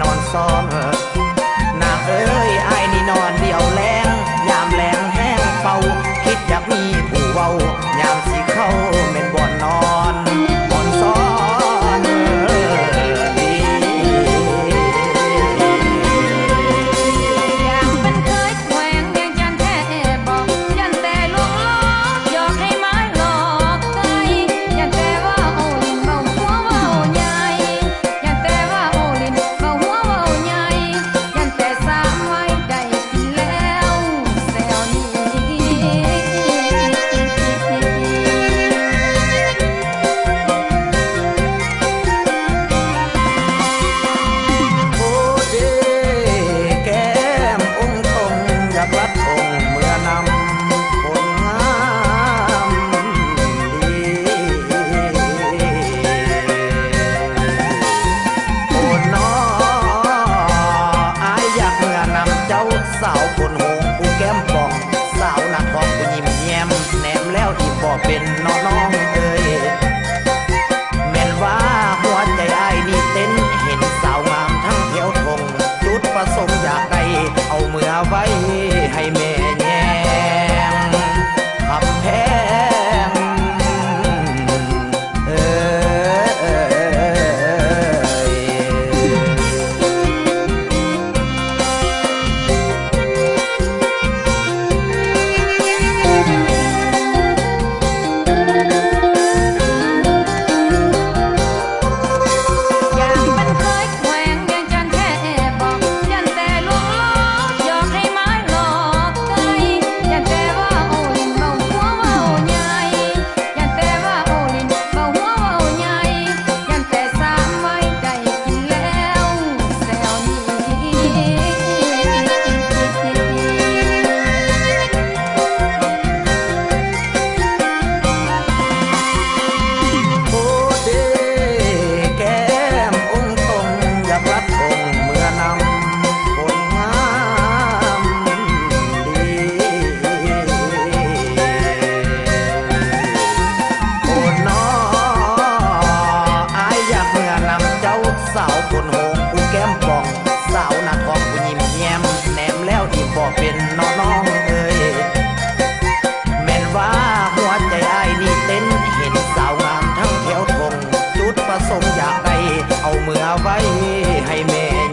On summer. เป็นน้อง อยากได้เอาเมื่อไว้ให้แม่